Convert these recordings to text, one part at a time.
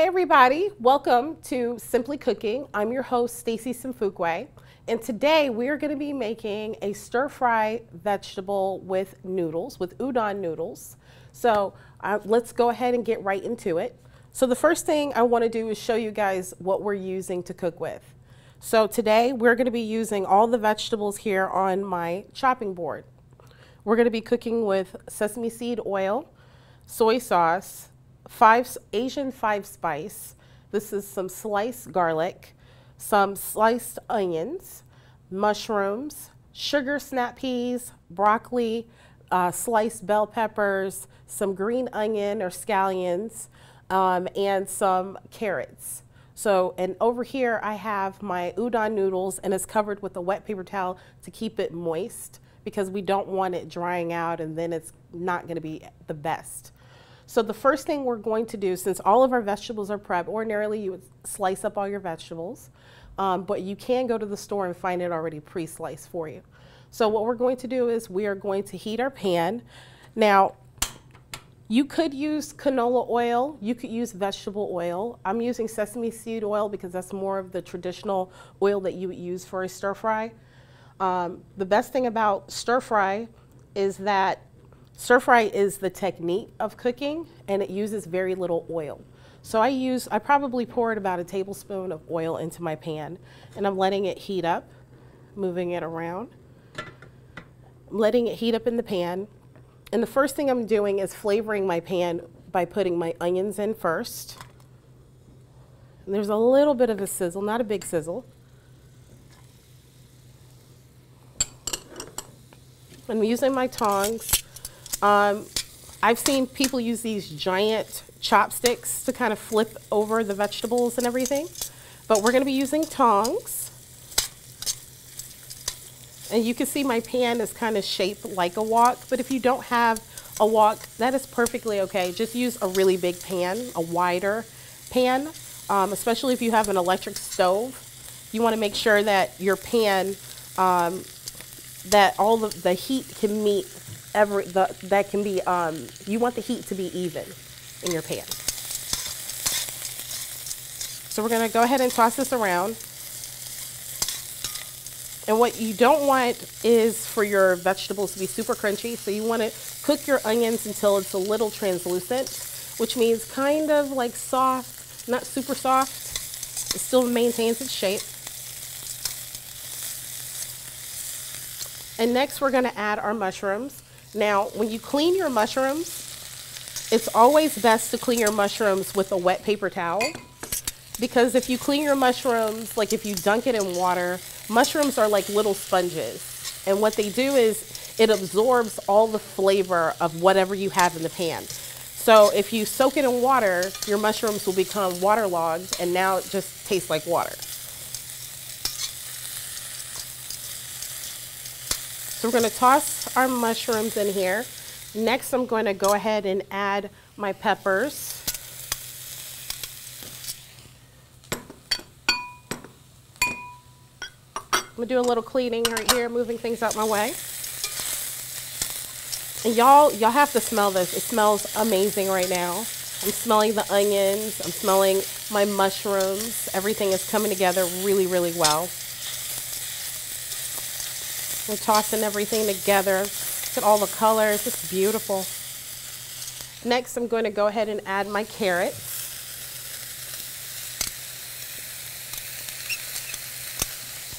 Hey everybody, welcome to Simply Cooking. I'm your host Stacy Simfukwe, and today we are going to be making a stir-fry vegetable with noodles, with udon noodles. So uh, let's go ahead and get right into it. So the first thing I want to do is show you guys what we're using to cook with. So today we're going to be using all the vegetables here on my chopping board. We're going to be cooking with sesame seed oil, soy sauce, five Asian five spice. This is some sliced garlic, some sliced onions, mushrooms, sugar snap peas, broccoli, uh, sliced bell peppers, some green onion or scallions, um, and some carrots. So, and over here I have my udon noodles and it's covered with a wet paper towel to keep it moist because we don't want it drying out and then it's not gonna be the best. So the first thing we're going to do, since all of our vegetables are prepped, ordinarily you would slice up all your vegetables, um, but you can go to the store and find it already pre-sliced for you. So what we're going to do is we are going to heat our pan. Now, you could use canola oil, you could use vegetable oil. I'm using sesame seed oil because that's more of the traditional oil that you would use for a stir fry. Um, the best thing about stir fry is that Stir fry is the technique of cooking and it uses very little oil. So I use, I probably poured about a tablespoon of oil into my pan and I'm letting it heat up, moving it around. I'm letting it heat up in the pan. And the first thing I'm doing is flavoring my pan by putting my onions in first. And there's a little bit of a sizzle, not a big sizzle. I'm using my tongs um, I've seen people use these giant chopsticks to kind of flip over the vegetables and everything, but we're going to be using tongs. And you can see my pan is kind of shaped like a wok, but if you don't have a wok, that is perfectly okay. Just use a really big pan, a wider pan, um, especially if you have an electric stove. You want to make sure that your pan, um, that all the, the heat can meet the, that can be um, you want the heat to be even in your pan. So we're going to go ahead and toss this around. And what you don't want is for your vegetables to be super crunchy. So you want to cook your onions until it's a little translucent, which means kind of like soft, not super soft. It still maintains its shape. And next we're going to add our mushrooms. Now, when you clean your mushrooms, it's always best to clean your mushrooms with a wet paper towel because if you clean your mushrooms, like if you dunk it in water, mushrooms are like little sponges. And what they do is it absorbs all the flavor of whatever you have in the pan. So if you soak it in water, your mushrooms will become waterlogged and now it just tastes like water. So we're going to toss our mushrooms in here. Next, I'm going to go ahead and add my peppers. I'm going to do a little cleaning right here, moving things out my way. And y'all, y'all have to smell this. It smells amazing right now. I'm smelling the onions. I'm smelling my mushrooms. Everything is coming together really, really well. We're tossing everything together. Look at all the colors, it's beautiful. Next, I'm going to go ahead and add my carrots.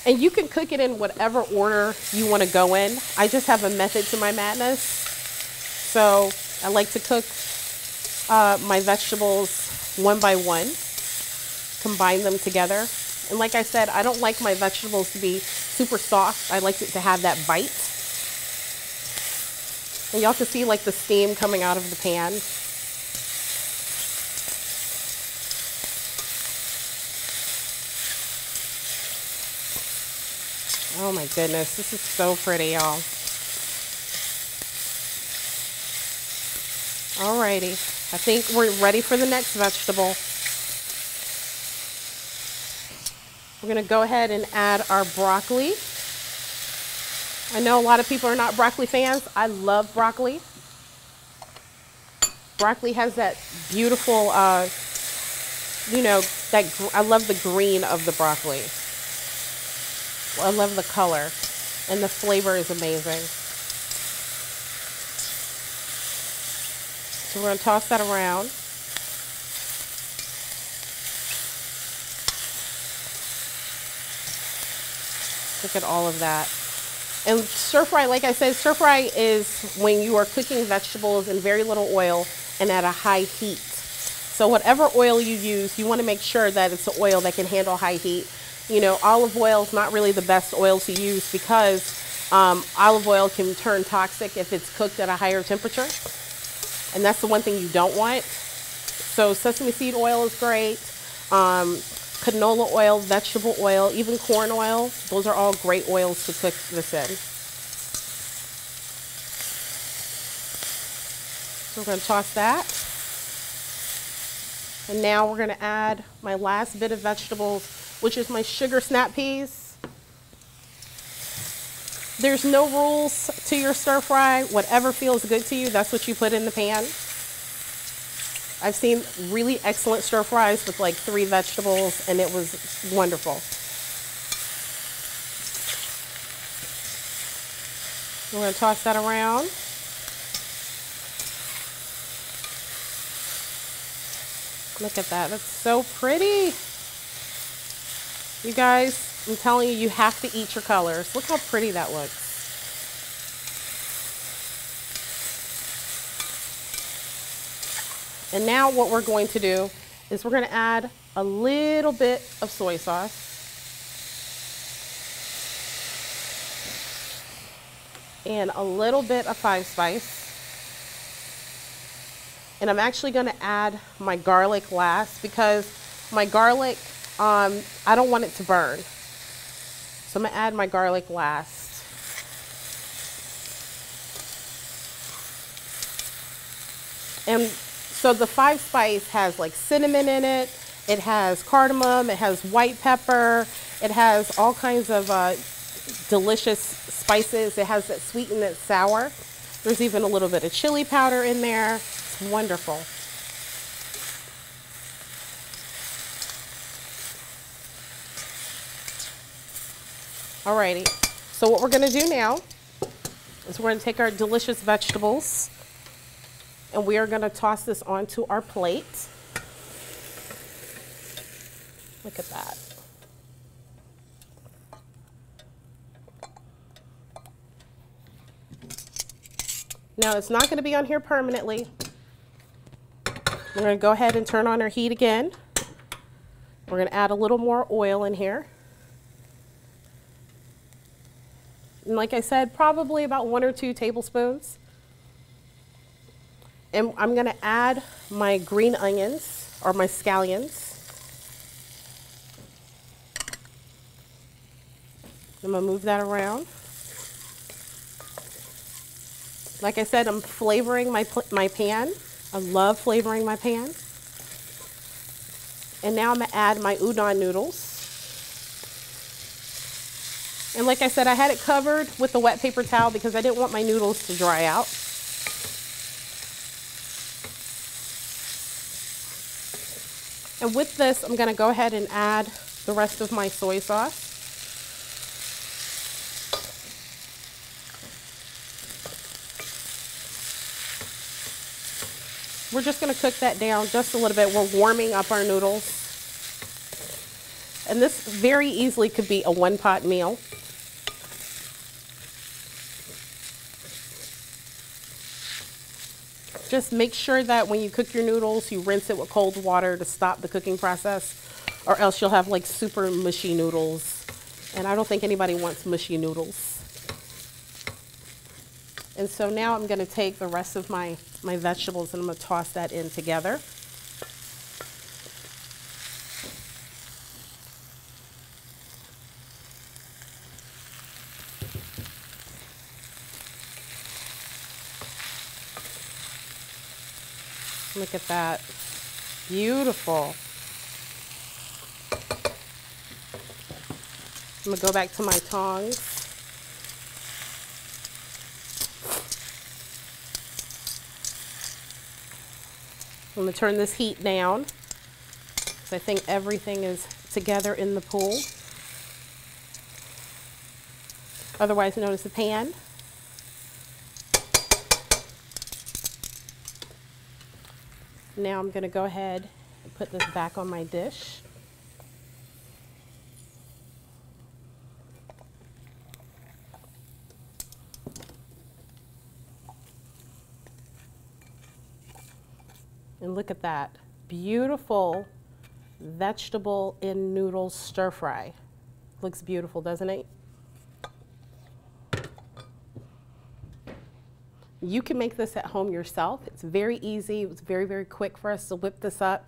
And you can cook it in whatever order you want to go in. I just have a method to my madness. So I like to cook uh, my vegetables one by one, combine them together. And like I said, I don't like my vegetables to be super soft. I like it to have that bite. And y'all can see like the steam coming out of the pan. Oh my goodness, this is so pretty, y'all. Alrighty, I think we're ready for the next vegetable. We're going to go ahead and add our broccoli. I know a lot of people are not broccoli fans. I love broccoli. Broccoli has that beautiful uh, you know, that I love the green of the broccoli. I love the color and the flavor is amazing. So we're going to toss that around. Look at all of that. And stir fry, like I said, stir fry is when you are cooking vegetables in very little oil and at a high heat. So whatever oil you use, you want to make sure that it's an oil that can handle high heat. You know, olive oil is not really the best oil to use because um, olive oil can turn toxic if it's cooked at a higher temperature and that's the one thing you don't want. So sesame seed oil is great. Um, canola oil, vegetable oil, even corn oil. Those are all great oils to cook this in. So we're going to toss that. And now we're going to add my last bit of vegetables, which is my sugar snap peas. There's no rules to your stir fry. Whatever feels good to you, that's what you put in the pan. I've seen really excellent stir fries with like three vegetables, and it was wonderful. We're going to toss that around. Look at that. That's so pretty. You guys, I'm telling you, you have to eat your colors. Look how pretty that looks. And now what we're going to do is we're going to add a little bit of soy sauce. And a little bit of five spice. And I'm actually going to add my garlic last because my garlic, um, I don't want it to burn. So I'm going to add my garlic last. And so the five spice has like cinnamon in it, it has cardamom, it has white pepper, it has all kinds of uh, delicious spices. It has that sweet and that sour. There's even a little bit of chili powder in there. It's wonderful. Alrighty, so what we're gonna do now is we're gonna take our delicious vegetables and we are gonna toss this onto our plate. Look at that. Now it's not gonna be on here permanently. We're gonna go ahead and turn on our heat again. We're gonna add a little more oil in here. And like I said, probably about one or two tablespoons. And I'm to add my green onions or my scallions. I'm to move that around. Like I said, I'm flavoring my, my pan. I love flavoring my pan. And now I'm to add my udon noodles. And like I said, I had it covered with a wet paper towel because I didn't want my noodles to dry out. And with this, I'm gonna go ahead and add the rest of my soy sauce. We're just gonna cook that down just a little bit. We're warming up our noodles. And this very easily could be a one pot meal. Just make sure that when you cook your noodles, you rinse it with cold water to stop the cooking process, or else you'll have like super mushy noodles. And I don't think anybody wants mushy noodles. And so now I'm going to take the rest of my, my vegetables and I'm to toss that in together. Look at that. Beautiful. I'm going to go back to my tongs. I'm going to turn this heat down. So I think everything is together in the pool. Otherwise known as the pan. Now I'm going to go ahead and put this back on my dish. And look at that. Beautiful vegetable in noodles stir fry. Looks beautiful, doesn't it? You can make this at home yourself. It's very easy. It's very, very quick for us to whip this up.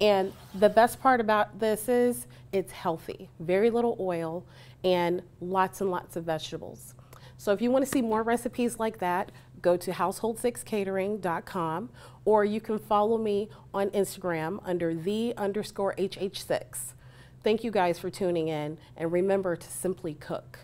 And the best part about this is it's healthy. Very little oil and lots and lots of vegetables. So if you want to see more recipes like that, go to household6catering.com or you can follow me on Instagram under the underscore HH6. Thank you guys for tuning in and remember to simply cook.